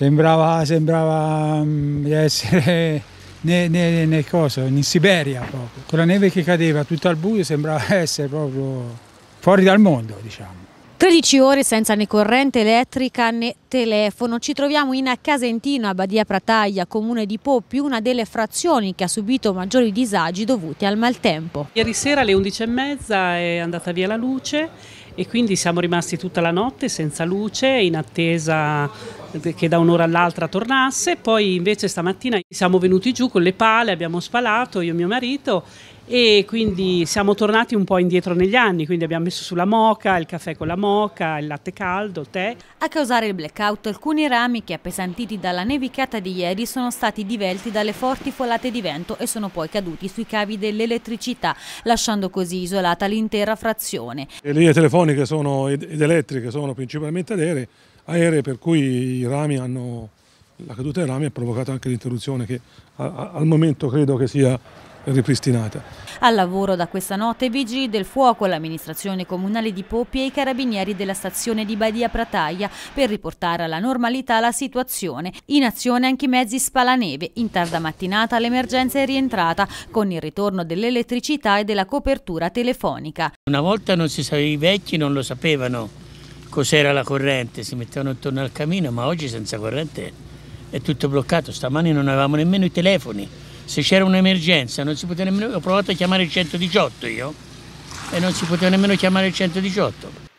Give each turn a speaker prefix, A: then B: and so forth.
A: Sembrava, sembrava mm, di essere nel, nel, nel coso, in Siberia proprio. Con la neve che cadeva tutto al buio sembrava essere proprio fuori dal mondo, diciamo.
B: 13 ore senza né corrente elettrica né telefono. Ci troviamo in Casentino, a Badia Prataglia, comune di Poppi, una delle frazioni che ha subito maggiori disagi dovuti al maltempo.
C: Ieri sera alle 11.30 è andata via la luce e quindi siamo rimasti tutta la notte senza luce in attesa che da un'ora all'altra tornasse, poi invece stamattina siamo venuti giù con le pale, abbiamo spalato io e mio marito e quindi siamo tornati un po' indietro negli anni, quindi abbiamo messo sulla moca, il caffè con la moca, il latte caldo, il tè.
B: A causare il blackout alcuni rami che appesantiti dalla nevicata di ieri sono stati divelti dalle forti folate di vento e sono poi caduti sui cavi dell'elettricità, lasciando così isolata l'intera frazione.
D: Le linee telefoniche sono, ed elettriche sono principalmente aeree, aeree per cui i rami hanno, la caduta dei rami ha provocato anche l'interruzione che al momento credo che sia ripristinata.
B: Al lavoro da questa notte vigili del fuoco l'amministrazione comunale di Poppi e i carabinieri della stazione di Badia Prataglia per riportare alla normalità la situazione. In azione anche i mezzi spalaneve. In tarda mattinata l'emergenza è rientrata con il ritorno dell'elettricità e della copertura telefonica.
E: Una volta non si sapeva, i vecchi non lo sapevano cos'era la corrente, si mettevano intorno al camino, ma oggi senza corrente è tutto bloccato. Stamani non avevamo nemmeno i telefoni se c'era un'emergenza non si poteva nemmeno, ho provato a chiamare il 118 io e non si poteva nemmeno chiamare il 118.